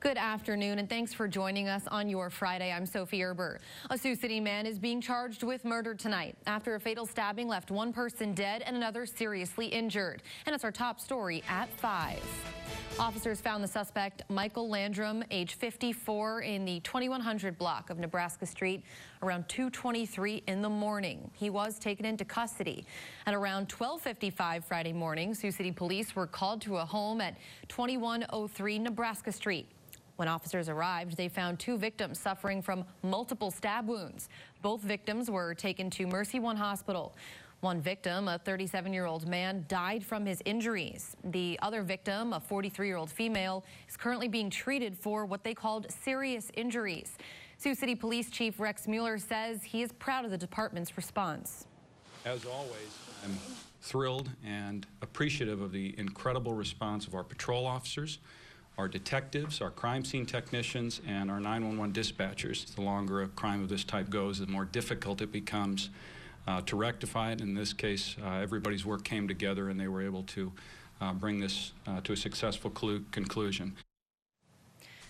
Good afternoon and thanks for joining us on your Friday. I'm Sophie Erber. A Sioux City man is being charged with murder tonight after a fatal stabbing left one person dead and another seriously injured. And it's our top story at 5. Officers found the suspect, Michael Landrum, age 54, in the 2100 block of Nebraska Street around 2.23 in the morning. He was taken into custody. At around 12.55 Friday morning, Sioux City police were called to a home at 2103 Nebraska Street. When officers arrived, they found two victims suffering from multiple stab wounds. Both victims were taken to Mercy One Hospital. One victim, a 37-year-old man, died from his injuries. The other victim, a 43-year-old female, is currently being treated for what they called serious injuries. Sioux City Police Chief Rex Mueller says he is proud of the department's response. As always, I'm thrilled and appreciative of the incredible response of our patrol officers, our detectives, our crime scene technicians, and our 911 dispatchers. The longer a crime of this type goes, the more difficult it becomes uh, to rectify it. In this case, uh, everybody's work came together and they were able to uh, bring this uh, to a successful conclusion.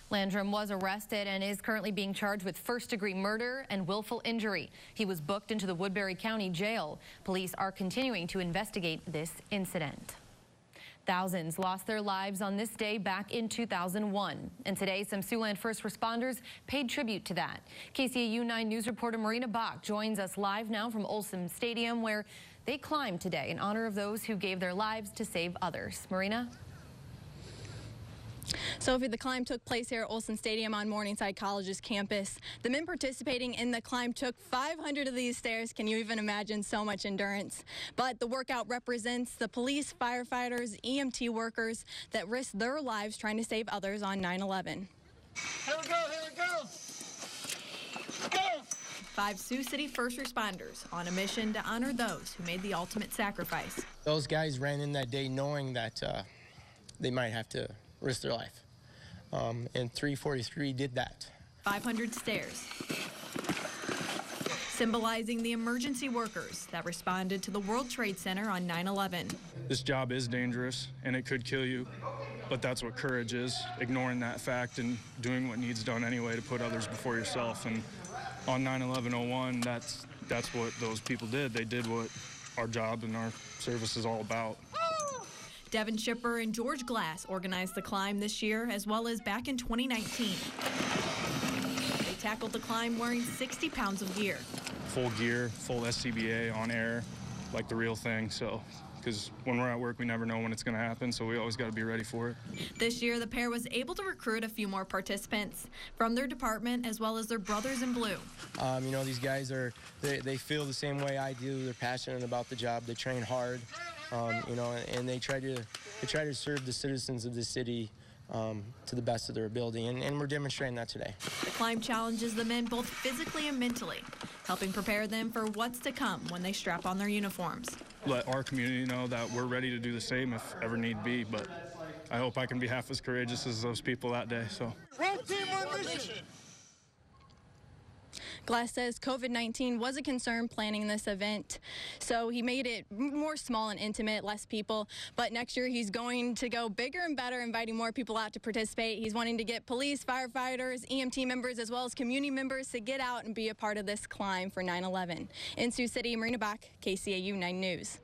Landrum was arrested and is currently being charged with first degree murder and willful injury. He was booked into the Woodbury County Jail. Police are continuing to investigate this incident. Thousands lost their lives on this day back in 2001. And today, some Siouxland first responders paid tribute to that. KCAU 9 News reporter Marina Bach joins us live now from Olson Stadium, where they climbed today in honor of those who gave their lives to save others. Marina? Sophie, the climb took place here at Olson Stadium on Morningside College's campus. The men participating in the climb took 500 of these stairs. Can you even imagine so much endurance? But the workout represents the police, firefighters, EMT workers that risked their lives trying to save others on 9-11. Here we go, here we go. Go! Five Sioux City first responders on a mission to honor those who made the ultimate sacrifice. Those guys ran in that day knowing that uh, they might have to risk their life. Um, and 343 did that. 500 stairs, symbolizing the emergency workers that responded to the World Trade Center on 9-11. This job is dangerous and it could kill you, but that's what courage is, ignoring that fact and doing what needs done anyway to put others before yourself. And on 9-11-01, that's, that's what those people did. They did what our job and our service is all about. Devin Shipper and George Glass organized the climb this year as well as back in 2019. They tackled the climb wearing 60 pounds of gear. Full gear, full SCBA on air, like the real thing. So because when we're at work, we never know when it's going to happen, so we always got to be ready for it. This year, the pair was able to recruit a few more participants from their department as well as their brothers in blue. Um, you know, these guys are, they, they feel the same way I do. They're passionate about the job. They train hard um, you know, and they try to they try to serve the citizens of the city um, to the best of their ability, and, and we're demonstrating that today. The climb challenges the men both physically and mentally, helping prepare them for what's to come when they strap on their uniforms. Let our community know that we're ready to do the same if ever need be, but I hope I can be half as courageous as those people that day. So. One team, one mission. Glass says COVID 19 was a concern planning this event, so he made it more small and intimate, less people. But next year he's going to go bigger and better, inviting more people out to participate. He's wanting to get police, firefighters, EMT members, as well as community members to get out and be a part of this climb for 9 11. In Sioux City, Marina Bach, KCAU 9 News.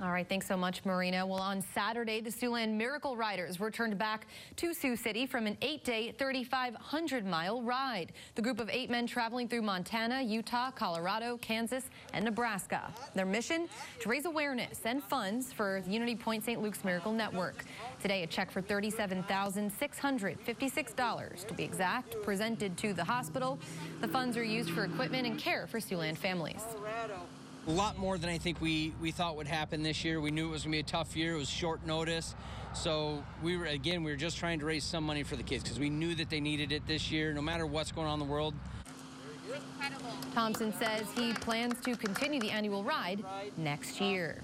All right, thanks so much, Marina. Well, on Saturday, the Siouxland Miracle Riders returned back to Sioux City from an eight-day, 3,500-mile ride. The group of eight men traveling through Montana, Utah, Colorado, Kansas, and Nebraska. Their mission, to raise awareness and funds for Unity Point St. Luke's Miracle Network. Today, a check for $37,656, to be exact, presented to the hospital. The funds are used for equipment and care for Siouxland families. Colorado a lot more than I think we, we thought would happen this year. We knew it was going to be a tough year. It was short notice. So we were, again, we were just trying to raise some money for the kids because we knew that they needed it this year, no matter what's going on in the world. Thompson says he plans to continue the annual ride next year.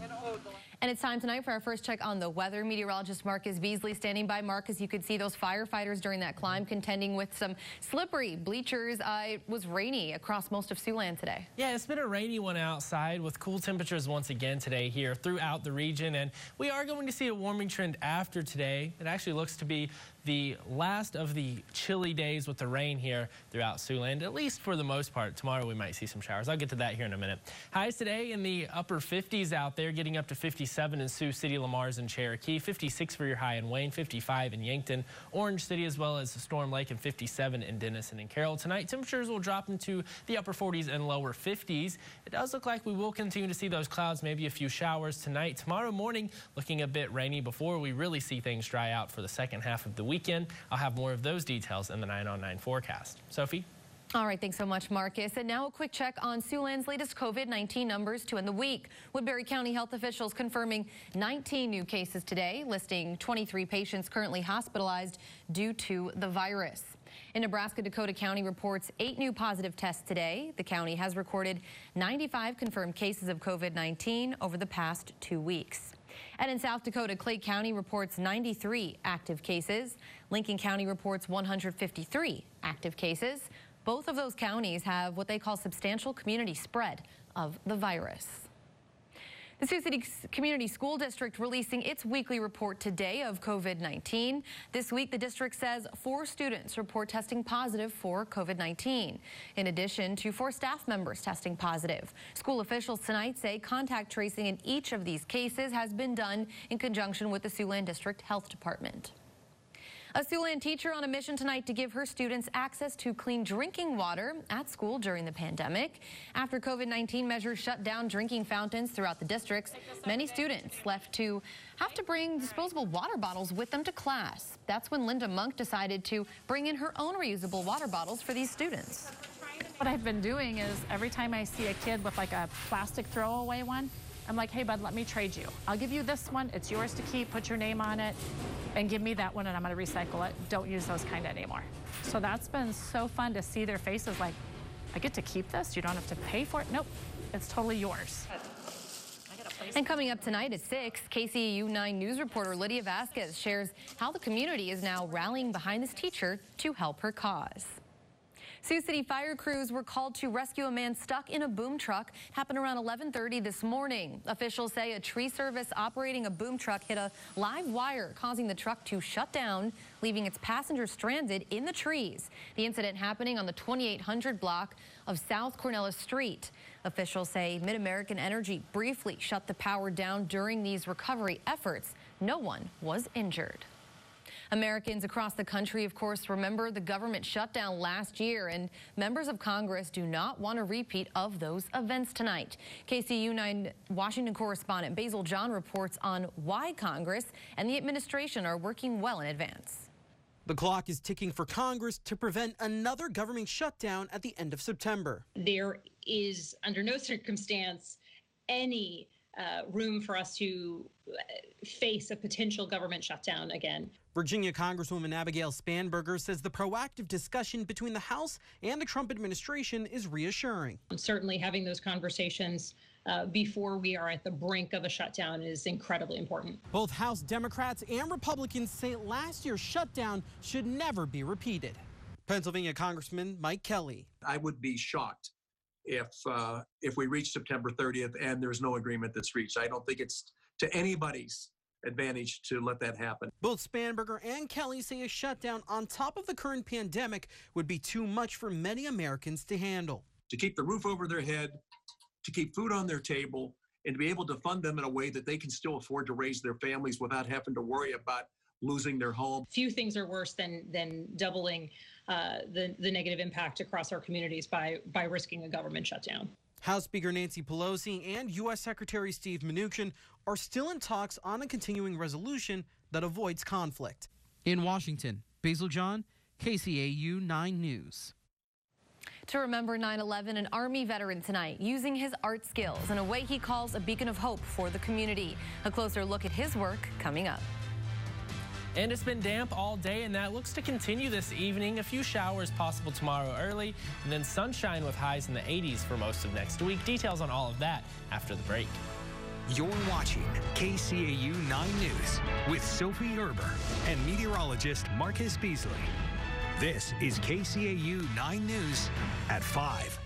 And it's time tonight for our first check on the weather. Meteorologist Marcus Beasley standing by. Marcus, you could see those firefighters during that climb contending with some slippery bleachers. Uh, it was rainy across most of Siouxland today. Yeah, it's been a rainy one outside with cool temperatures once again today here throughout the region. And we are going to see a warming trend after today. It actually looks to be the last of the chilly days with the rain here throughout Siouxland, at least for the most part. Tomorrow we might see some showers. I'll get to that here in a minute. Highs today in the upper 50s out there, getting up to 57 in Sioux City, Le Mars, and Cherokee, 56 for your high in Wayne, 55 in Yankton, Orange City, as well as Storm Lake, and 57 in Denison and Carroll. Tonight, temperatures will drop into the upper 40s and lower 50s. It does look like we will continue to see those clouds, maybe a few showers tonight. Tomorrow morning, looking a bit rainy before we really see things dry out for the second half of the weekend. I'll have more of those details in the 9 on 9 forecast. Sophie? All right, thanks so much, Marcus. And now a quick check on Siouxland's latest COVID-19 numbers to end the week. Woodbury County health officials confirming 19 new cases today, listing 23 patients currently hospitalized due to the virus. In Nebraska, Dakota County reports eight new positive tests today. The county has recorded 95 confirmed cases of COVID-19 over the past two weeks. And in South Dakota, Clay County reports 93 active cases. Lincoln County reports 153 active cases. Both of those counties have what they call substantial community spread of the virus. The Sioux City Community School District releasing its weekly report today of COVID-19. This week, the district says four students report testing positive for COVID-19, in addition to four staff members testing positive. School officials tonight say contact tracing in each of these cases has been done in conjunction with the Siouxland District Health Department. A Siouxland teacher on a mission tonight to give her students access to clean drinking water at school during the pandemic. After COVID-19 measures shut down drinking fountains throughout the districts, many students left to have to bring disposable water bottles with them to class. That's when Linda Monk decided to bring in her own reusable water bottles for these students. What I've been doing is every time I see a kid with like a plastic throwaway one, I'm like, hey, bud, let me trade you. I'll give you this one. It's yours to keep. Put your name on it and give me that one and I'm going to recycle it. Don't use those kind anymore. So that's been so fun to see their faces like, I get to keep this. You don't have to pay for it. Nope, it's totally yours. And coming up tonight at 6, KCAU 9 News reporter Lydia Vasquez shares how the community is now rallying behind this teacher to help her cause. Sioux City fire crews were called to rescue a man stuck in a boom truck. Happened around 1130 this morning. Officials say a tree service operating a boom truck hit a live wire, causing the truck to shut down, leaving its passengers stranded in the trees. The incident happening on the 2800 block of South Cornelis Street. Officials say MidAmerican Energy briefly shut the power down during these recovery efforts. No one was injured. Americans across the country, of course, remember the government shutdown last year, and members of Congress do not want a repeat of those events tonight. KCAU 9 Washington correspondent Basil John reports on why Congress and the administration are working well in advance. The clock is ticking for Congress to prevent another government shutdown at the end of September. There is, under no circumstance, any uh, room for us to face a potential government shutdown again. Virginia Congresswoman Abigail Spanberger says the proactive discussion between the House and the Trump administration is reassuring. Certainly, having those conversations uh, before we are at the brink of a shutdown is incredibly important. Both House Democrats and Republicans say last year's shutdown should never be repeated. Pennsylvania Congressman Mike Kelly. I would be shocked if uh, if we reach September 30th and there's no agreement that's reached. I don't think it's to anybody's advantage to let that happen. Both Spanberger and Kelly say a shutdown on top of the current pandemic would be too much for many Americans to handle. To keep the roof over their head, to keep food on their table, and to be able to fund them in a way that they can still afford to raise their families without having to worry about losing their home. Few things are worse than than doubling uh, the the negative impact across our communities by by risking a government shutdown. House Speaker Nancy Pelosi and U.S. Secretary Steve Mnuchin are still in talks on a continuing resolution that avoids conflict. In Washington, Basil John, KCAU 9 News. To remember 9 11, an Army veteran tonight using his art skills in a way he calls a beacon of hope for the community. A closer look at his work coming up. And it's been damp all day, and that looks to continue this evening. A few showers possible tomorrow early, and then sunshine with highs in the 80s for most of next week. Details on all of that after the break. You're watching KCAU 9 News with Sophie Erber and meteorologist Marcus Beasley. This is KCAU 9 News at 5.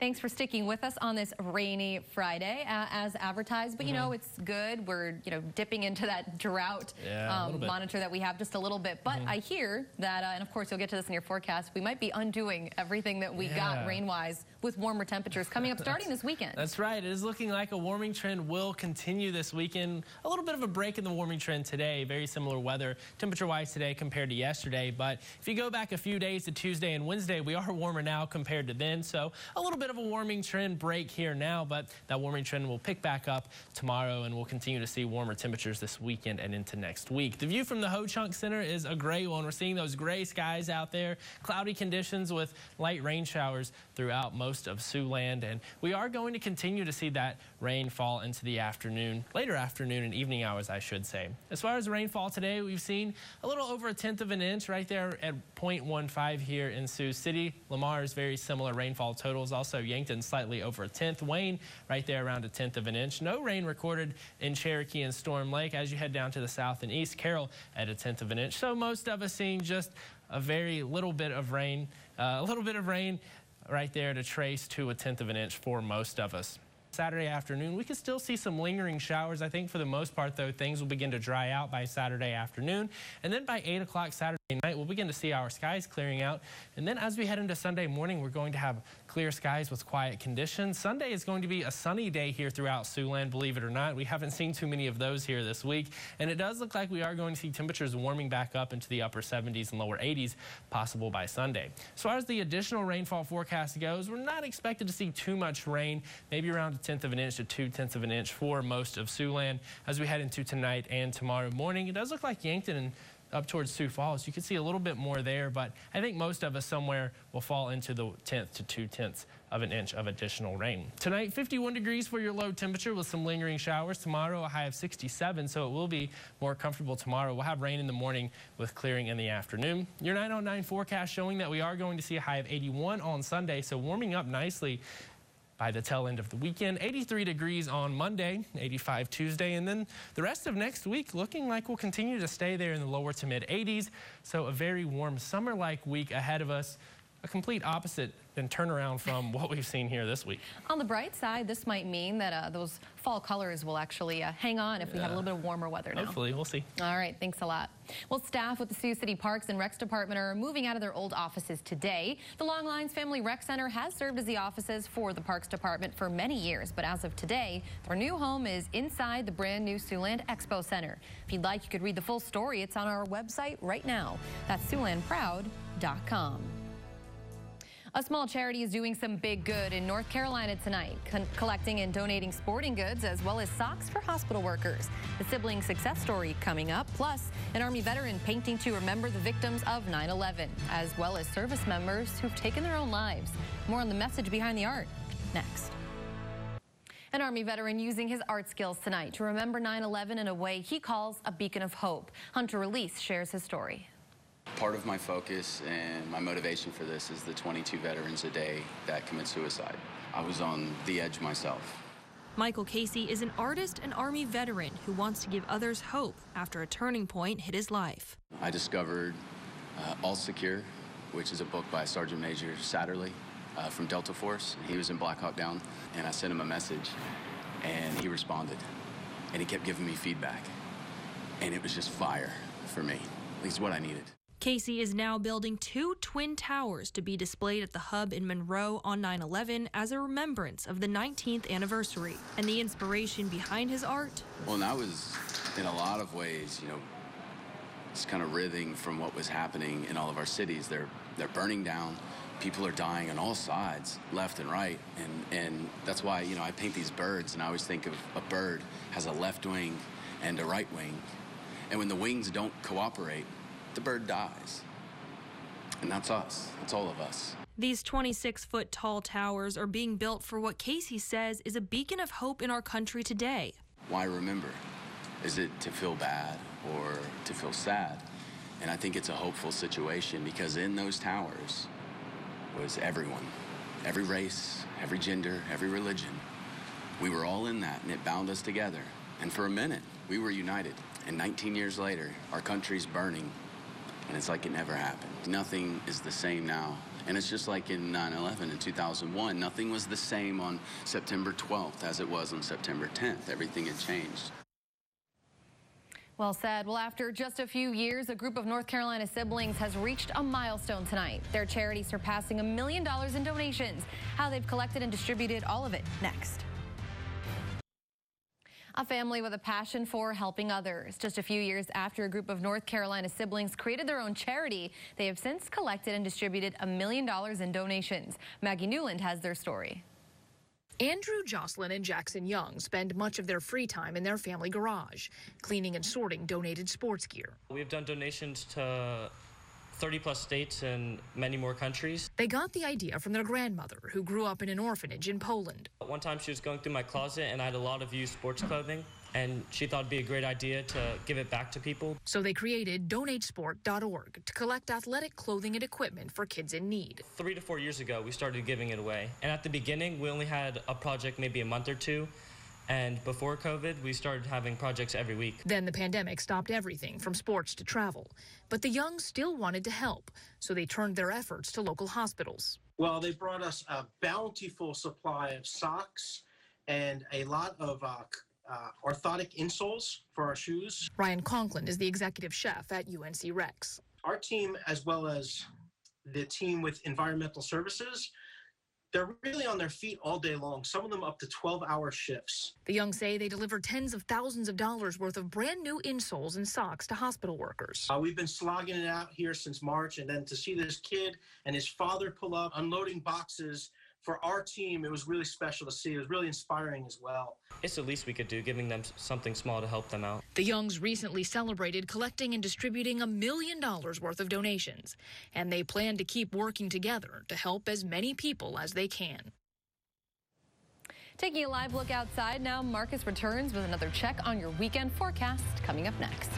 Thanks for sticking with us on this rainy Friday uh, as advertised. But you know, it's good. We're you know dipping into that drought Yeah, um, monitor that we have just a little bit. But I hear that, uh, and of course you'll get to this in your forecast. We might be undoing everything that we Yeah. got rain-wise with warmer temperatures coming up starting this weekend. That's right. It is looking like a warming trend will continue this weekend. A little bit of a break in the warming trend today. Very similar weather temperature-wise today compared to yesterday. But if you go back a few days to Tuesday and Wednesday, we are warmer now compared to then. So a little bit of a warming trend break here now, but that warming trend will pick back up tomorrow and we'll continue to see warmer temperatures this weekend and into next week. The view from the Ho Chunk Center is a gray one. We're seeing those gray skies out there, cloudy conditions with light rain showers throughout most of Siouxland. And we are going to continue to see that rain fall into the afternoon, later afternoon and evening hours, I should say. As far as rainfall today, we've seen a little over a tenth of an inch right there at 0.15 here in Sioux City. Le Mars very similar rainfall totals. Also, Yankton slightly over a tenth. Wayne right there around a tenth of an inch. No rain recorded in Cherokee and Storm Lake as you head down to the south and east. Carroll at a tenth of an inch. So most of us seeing just a very little bit of rain, uh, a little bit of rain right there to trace to a tenth of an inch for most of us. Saturday afternoon, we could still see some lingering showers. I think for the most part, though, things will begin to dry out by Saturday afternoon. And then by 8 o'clock Saturday night, we'll begin to see our skies clearing out. And then as we head into Sunday morning, we're going to have clear skies with quiet conditions. Sunday is going to be a sunny day here throughout Siouxland, believe it or not. We haven't seen too many of those here this week. And it does look like we are going to see temperatures warming back up into the upper 70s and lower 80s possible by Sunday. As far as the additional rainfall forecast goes, we're not expected to see too much rain, maybe around a tenth of an inch to two tenths of an inch for most of Siouxland as we head into tonight and tomorrow morning. It does look like Yankton and up towards Sioux Falls. You can see a little bit more there, but I think most of us somewhere will fall into the tenth to two tenths of an inch of additional rain. Tonight, 51 degrees for your low temperature with some lingering showers. Tomorrow, a high of 67, so it will be more comfortable tomorrow. We'll have rain in the morning with clearing in the afternoon. Your 9 on 9 forecast showing that we are going to see a high of 81 on Sunday, so warming up nicely by the tail end of the weekend. 83 degrees on Monday, 85 Tuesday, and then the rest of next week looking like we'll continue to stay there in the lower to mid 80s. So a very warm summer like week ahead of us. A complete opposite and turnaround from what we've seen here this week. On the bright side, this might mean that uh, those fall colors will actually uh, hang on if we have a little bit of warmer weather now. Hopefully, we'll see. All right, thanks a lot. Well, staff with the Sioux City Parks and Recs Department are moving out of their old offices today. The Long Lines Family Rec Center has served as the offices for the Parks Department for many years, but as of today, their new home is inside the brand new Siouxland Expo Center. If you'd like, you could read the full story. It's on our website right now. That's SiouxlandProud.com. A small charity is doing some big good in North Carolina tonight, collecting and donating sporting goods as well as socks for hospital workers. The sibling success story coming up, plus an Army veteran painting to remember the victims of 9 11, as well as service members who've taken their own lives. More on the message behind the art next. An Army veteran using his art skills tonight to remember 9 11 in a way he calls a beacon of hope. Hunter Release shares his story. Part of my focus and my motivation for this is the 22 veterans a day that commit suicide. I was on the edge myself. Michael Casey is an artist and Army veteran who wants to give others hope after a turning point hit his life. I discovered uh, All Secure, which is a book by Sergeant Major Satterly uh, from Delta Force. He was in Black Hawk Down, and I sent him a message, and he responded, and he kept giving me feedback, and it was just fire for me. At least what I needed. Casey is now building two twin towers to be displayed at the hub in Monroe on 9 11 as a remembrance of the 19th anniversary. And the inspiration behind his art? Well, and that was, in a lot of ways, you know, it's kind of writhing from what was happening in all of our cities. They're they're burning down. People are dying on all sides, left and right, and and that's why you know I paint these birds, and I always think of a bird has a left wing and a right wing, and when the wings don't cooperate, the bird dies. And that's us. That's all of us. These 26 foot tall towers are being built for what Casey says is a beacon of hope in our country today. Why remember? Is it to feel bad or to feel sad? And I think it's a hopeful situation because in those towers was everyone, every race, every gender, every religion, We were all in that, and it bound us together. And for a minute, we were united. And 19 years later, our country's burning, and it's like it never happened. Nothing is the same now. And it's just like in 9 11 in 2001. Nothing was the same on September 12th as it was on September 10th. Everything had changed. Well said. Well, after just a few years, a group of North Carolina siblings has reached a milestone tonight. Their charity surpassing a million dollars in donations. How they've collected and distributed all of it next. A family with a passion for helping others. Just a few years after a group of North Carolina siblings created their own charity, they have since collected and distributed a million dollars in donations. Maggie Newland has their story. Andrew Jocelyn and Jackson Young spend much of their free time in their family garage, cleaning and sorting donated sports gear. We've done donations to 30 plus states and many more countries. They got the idea from their grandmother, who grew up in an orphanage in Poland. One time she was going through my closet and I had a lot of used sports clothing and she thought it'd be a great idea to give it back to people. So they created donatesport.org to collect athletic clothing and equipment for kids in need. Three to four years ago, we started giving it away. And at the beginning, we only had a project maybe a month or two. And before COVID, we started having projects every week. Then the pandemic stopped everything from sports to travel. But the Young still wanted to help, so they turned their efforts to local hospitals. Well, they brought us a bountiful supply of socks and a lot of uh, uh, orthotic insoles for our shoes. Ryan Conklin is the executive chef at UNC Rex. Our team, as well as the team with environmental services, they're really on their feet all day long, some of them up to 12 hour shifts. The Young say they deliver tens of thousands of dollars worth of brand new insoles and socks to hospital workers. Uh, we've been slogging it out here since March, and then to see this kid and his father pull up, unloading boxes for our team, it was really special to see. It was really inspiring as well. It's the least we could do, giving them something small to help them out. The Youngs recently celebrated collecting and distributing a million dollars worth of donations, and they plan to keep working together to help as many people as they can. Taking a live look outside now, Marcus returns with another check on your weekend forecast coming up next.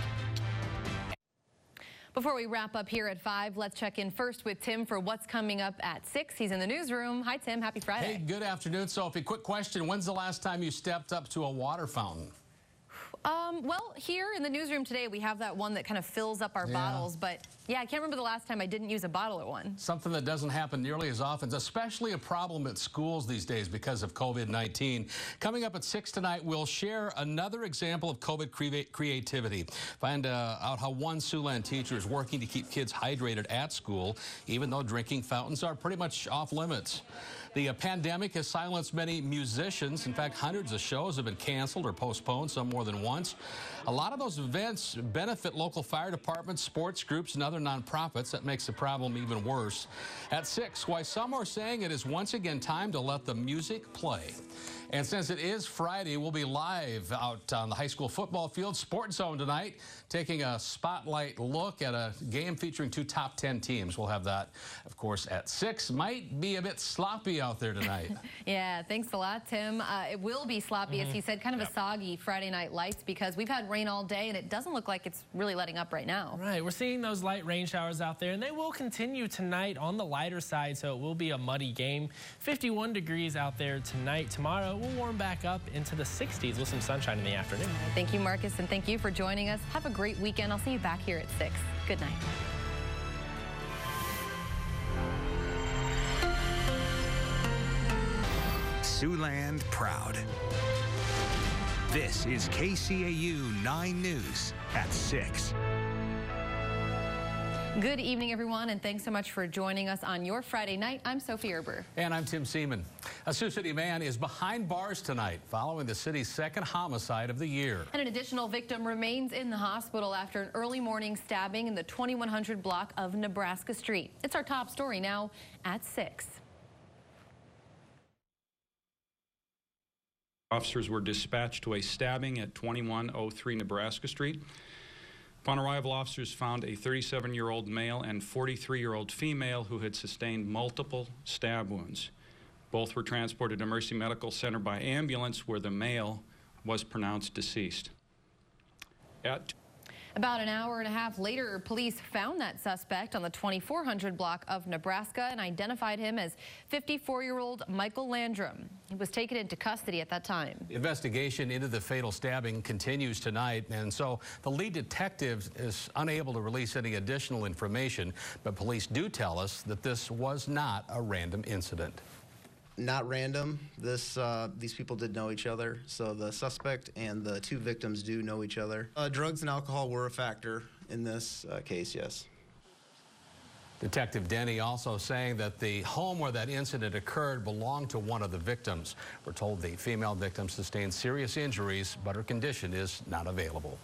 Before we wrap up here at 5, let's check in first with Tim for what's coming up at 6. He's in the newsroom. Hi, Tim. Happy Friday. Hey, good afternoon, Sophie. Quick question. When's the last time you stepped up to a water fountain? Um, well, here in the newsroom today, we have that one that kind of fills up our Yeah. bottles. But yeah, I can't remember the last time I didn't use a bottle at one. Something that doesn't happen nearly as often, especially a problem at schools these days because of COVID 19. Coming up at 6 tonight, we'll share another example of COVID crea- creativity. Find uh, out how one Siouxland teacher is working to keep kids hydrated at school, even though drinking fountains are pretty much off limits. The uh, pandemic has silenced many musicians. In fact, hundreds of shows have been canceled or postponed, some more than once. A lot of those events benefit local fire departments, sports groups, and other nonprofits. That makes the problem even worse. At 6, why some are saying it is once again time to let the music play. And since it is Friday, we'll be live out on the high school football field, Sports Zone tonight, taking a spotlight look at a game featuring two top 10 teams. We'll have that, of course, at 6. Might be a bit sloppy out there tonight. Yeah, thanks a lot, Tim. Uh, it will be sloppy, as he said, kind of a soggy Friday night lights because we've had rain all day and it doesn't look like it's really letting up right now. Right, we're seeing those light rain showers out there, and they will continue tonight on the lighter side, so it will be a muddy game. 51 degrees out there tonight. Tomorrow, we'll warm back up into the 60s with some sunshine in the afternoon. Thank you, Marcus, and thank you for joining us. Have a great weekend. I'll see you back here at 6. Good night. Siouxland proud. This is KCAU 9 News at 6. Good evening, everyone, and thanks so much for joining us on your Friday night. I'm Sophie Erber. And I'm Tim Seaman. A Sioux City man is behind bars tonight following the city's second homicide of the year. And an additional victim remains in the hospital after an early morning stabbing in the 2100 block of Nebraska Street. It's our top story now at 6. Officers were dispatched to a stabbing at 2103 Nebraska Street. Upon arrival, officers found a 37-year-old male and 43-year-old female who had sustained multiple stab wounds. Both were transported to Mercy Medical Center by ambulance, where the male was pronounced deceased. At About an hour and a half later, police found that suspect on the 2400 block of Nebraska and identified him as 54-year-old Michael Landrum. He was taken into custody at that time. The investigation into the fatal stabbing continues tonight, and so the lead detective is unable to release any additional information, but police do tell us that this was not a random incident not random. This uh, these people did know each other, so the suspect and the two victims do know each other. Uh, drugs and alcohol were a factor in this uh, case. Yes. Detective Denny also saying that the home where that incident occurred belonged to one of the victims. We're told the female victim sustained serious injuries, but her condition is not available.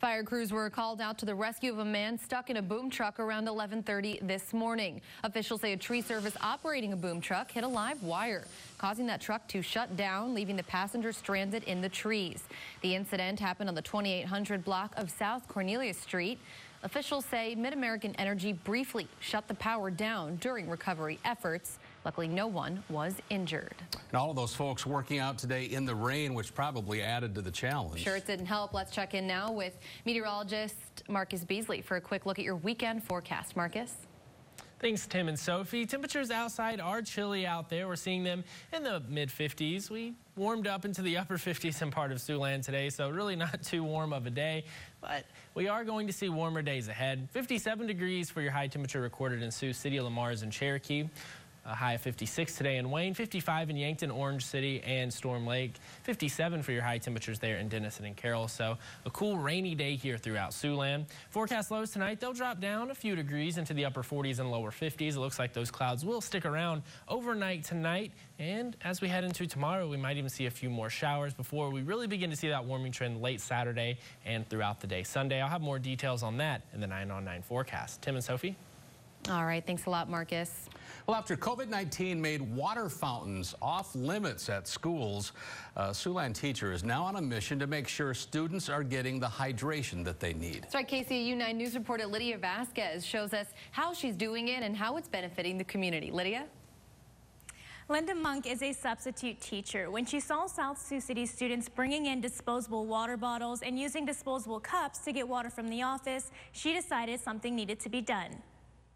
Fire crews were called out to the rescue of a man stuck in a boom truck around 1130 this morning. Officials say a tree service operating a boom truck hit a live wire, causing that truck to shut down, leaving the passenger stranded in the trees. The incident happened on the 2800 block of South Cornelius Street. Officials say MidAmerican Energy briefly shut the power down during recovery efforts. Luckily, no one was injured. And all of those folks working out today in the rain, which probably added to the challenge. Sure, it didn't help. Let's check in now with meteorologist Marcus Beasley for a quick look at your weekend forecast. Marcus? Thanks, Tim and Sophie. Temperatures outside are chilly out there. We're seeing them in the mid 50s. We warmed up into the upper 50s in part of Siouxland today, so really not too warm of a day. But we are going to see warmer days ahead. 57 degrees for your high temperature recorded in Sioux City, Le Mars, and Cherokee a high of 56 today in Wayne, 55 in Yankton, Orange City, and Storm Lake, 57 for your high temperatures there in Denison and Carroll. So a cool rainy day here throughout Siouxland. Forecast lows tonight, they'll drop down a few degrees into the upper 40s and lower 50s. It looks like those clouds will stick around overnight tonight. And as we head into tomorrow, we might even see a few more showers before we really begin to see that warming trend late Saturday and throughout the day Sunday. I'll have more details on that in the 9 on 9 forecast. Tim and Sophie? All right. Thanks a lot, Marcus. Well, after COVID-19 made water fountains off limits at schools, a Siouxland teacher is now on a mission to make sure students are getting the hydration that they need. That's right. KCAU 9 News reporter Lydia Vasquez shows us how she's doing it and how it's benefiting the community. Lydia? Linda Monk is a substitute teacher. When she saw South Sioux City students bringing in disposable water bottles and using disposable cups to get water from the office, she decided something needed to be done.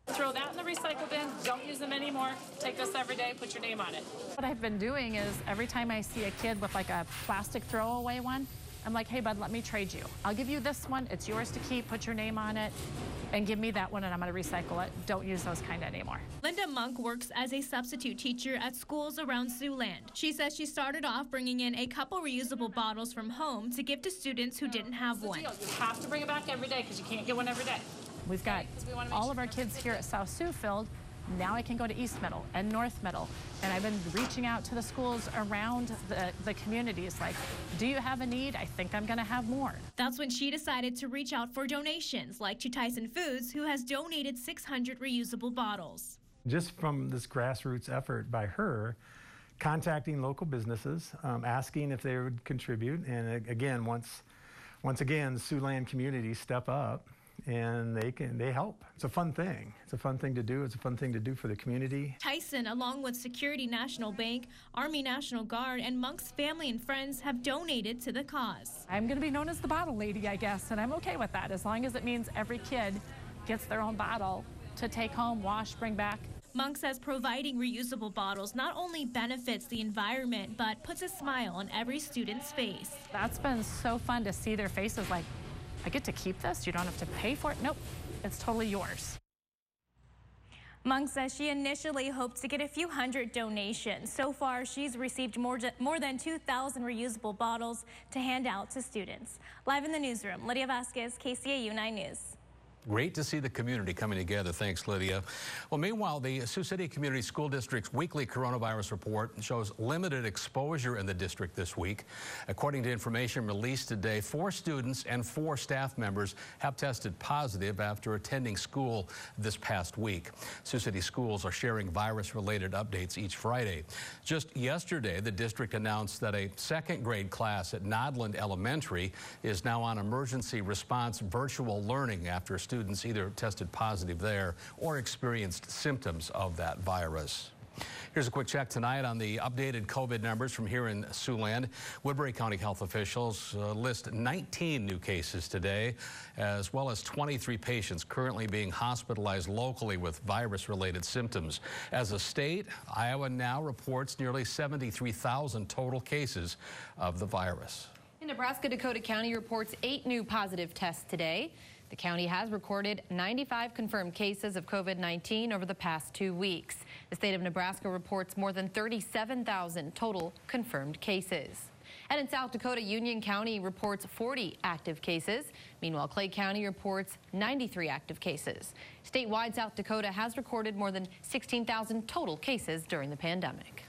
Throw that in the recycle bin. Don't use them anymore. Take this every day. Put your name on it. What I've been doing is every time I see a kid with like a plastic throwaway one, I'm like, hey, bud, let me trade you. I'll give you this one. It's yours to keep. Put your name on it. And give me that one, and I'm going to recycle it. Don't use those kind anymore. Linda Monk works as a substitute teacher at schools around Siouxland. She says she started off bringing in a couple reusable bottles from home to give to students who didn't have one. You have to bring it back every day because you can't get one every day. We've got all of our kids here at South Siouxfield. Now I can go to East Middle and North Middle. And I've been reaching out to the schools around the, the communities like, do you have a need? I think I'm going to have more. That's when she decided to reach out for donations, like to Tyson Foods, who has donated 600 reusable bottles. Just from this grassroots effort by her, contacting local businesses, um, asking if they would contribute. And again, once, once again, Siouxland communities step up and they can they help. It's a fun thing. It's a fun thing to do. It's a fun thing to do for the community. Tyson, along with Security National Bank, Army National Guard, and Monk's family and friends have donated to the cause. I'm going to be known as the bottle lady, I guess, and I'm okay with that as long as it means every kid gets their own bottle to take home, wash, bring back. Monk says providing reusable bottles not only benefits the environment, but puts a smile on every student's face. That's been so fun to see their faces like, I get to keep this. You don't have to pay for it. Nope, it's totally yours. Monk says she initially hoped to get a few hundred donations. So far, she's received more, more than 2,000 reusable bottles to hand out to students. Live in the newsroom, Lydia Vasquez, KCAU 9 News. Great to see the community coming together. Thanks, Lydia. Well, meanwhile, the Sioux City Community School District's weekly coronavirus report shows limited exposure in the district this week. According to information released today, four students and four staff members have tested positive after attending school this past week. Sioux City schools are sharing virus-related updates each Friday. Just yesterday, the district announced that a second grade class at Nodland Elementary is now on emergency response virtual learning after students either tested positive there or experienced symptoms of that virus. Here's a quick check tonight on the updated COVID numbers from here in Siouxland. Woodbury County health officials uh, list 19 new cases today, as well as 23 patients currently being hospitalized locally with virus-related symptoms. As a state, Iowa now reports nearly 73,000 total cases of the virus. In Nebraska, Dakota County reports eight new positive tests today. The county has recorded 95 confirmed cases of COVID-19 over the past two weeks. The state of Nebraska reports more than 37,000 total confirmed cases. And in South Dakota, Union County reports 40 active cases. Meanwhile, Clay County reports 93 active cases. Statewide, South Dakota has recorded more than 16,000 total cases during the pandemic.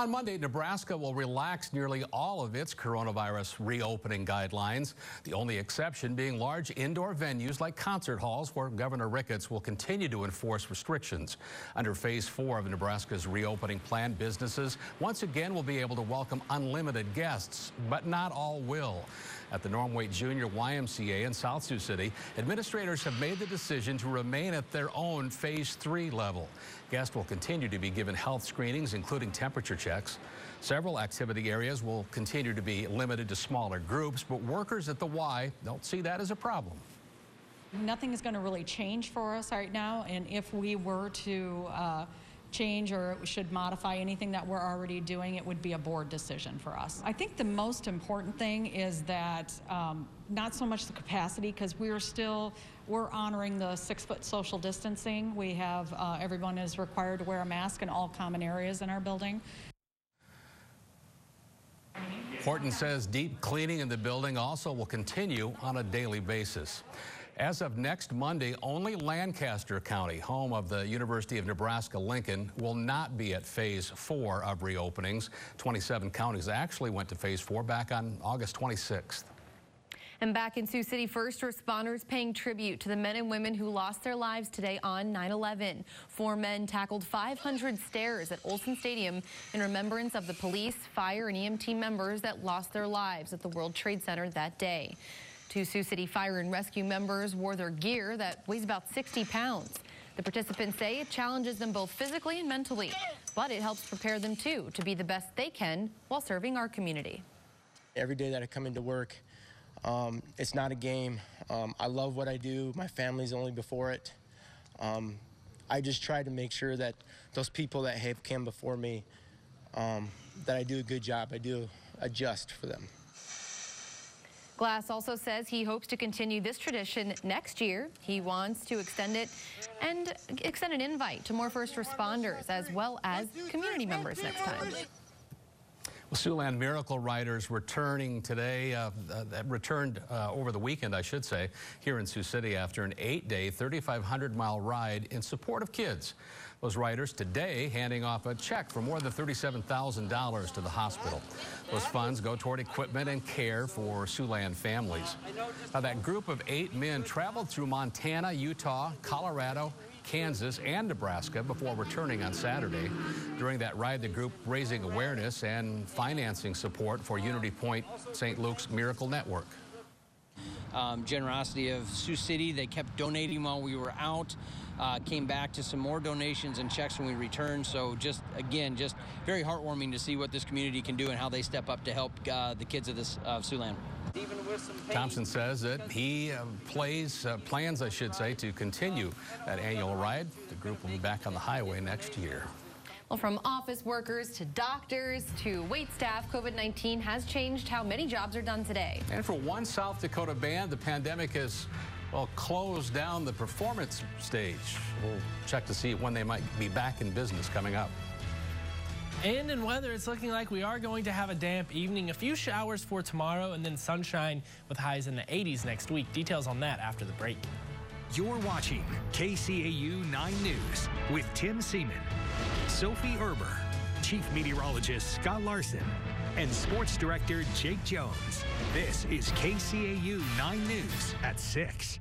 On Monday, Nebraska will relax nearly all of its coronavirus reopening guidelines, the only exception being large indoor venues like concert halls, where Governor Ricketts will continue to enforce restrictions. Under phase four of Nebraska's reopening plan, businesses once again will be able to welcome unlimited guests, but not all will. At the Norm Waitt Junior YMCA in South Sioux City, administrators have made the decision to remain at their own phase three level. Guests will continue to be given health screenings, including temperature checks. Several activity areas will continue to be limited to smaller groups, but workers at the Y don't see that as a problem. Nothing is going to really change for us right now, and if we were to uh, change or should modify anything that we're already doing, it would be a board decision for us. I think the most important thing is that um, not so much the capacity because we're still we're honoring the six foot social distancing. We have uh, everyone is required to wear a mask in all common areas in our building. Horton says deep cleaning in the building also will continue on a daily basis. As of next Monday, only Lancaster County, home of the University of Nebraska-Lincoln, will not be at phase four of reopenings. 27 counties actually went to phase four back on August 26th. And back in Sioux City, first responders paying tribute to the men and women who lost their lives today on 9-11. Four men tackled 500 stairs at Olson Stadium in remembrance of the police, fire, and EMT members that lost their lives at the World Trade Center that day. Two Sioux City Fire and Rescue members wore their gear that weighs about 60 pounds. The participants say it challenges them both physically and mentally, but it helps prepare them too to be the best they can while serving our community. Every day that I come into work, um, it's not a game. Um, I love what I do. My family's only before it. Um, I just try to make sure that those people that have come before me, um, that I do a good job. I do adjust for them. Glass also says he hopes to continue this tradition next year. He wants to extend it and extend an invite to more first responders as well as community members next time. Well, Siouxland Miracle Riders returning today, uh, uh, returned uh, over the weekend, I should say, here in Sioux City after an eight-day, 3,500 mile ride in support of kids. Those riders today handing off a check for more than $37,000 to the hospital. Those funds go toward equipment and care for Siouxland families. Now, that group of eight men traveled through Montana, Utah, Colorado, Kansas, and Nebraska before returning on Saturday. During that ride, the group raising awareness and financing support for Unity Point St. Luke's Miracle Network. Um, generosity of Sioux City, they kept donating while we were out uh, came back to some more donations and checks when we returned. So just again, just very heartwarming to see what this community can do and how they step up to help uh, the kids of this of Siouxland. Thompson says that he uh, plays uh, plans, I should say, to continue that annual ride. The group will be back on the highway next year. Well, from office workers to doctors to wait staff, COVID-19 has changed how many jobs are done today. And for one South Dakota band, the pandemic has well, close down the performance stage. We'll check to see when they might be back in business coming up. And in weather, it's looking like we are going to have a damp evening, a few showers for tomorrow, and then sunshine with highs in the 80s next week. Details on that after the break. You're watching KCAU 9 News with Tim Seaman, Sophie Erber, Chief Meteorologist Scott Larson, and Sports Director Jake Jones. This is KCAU 9 News at 6.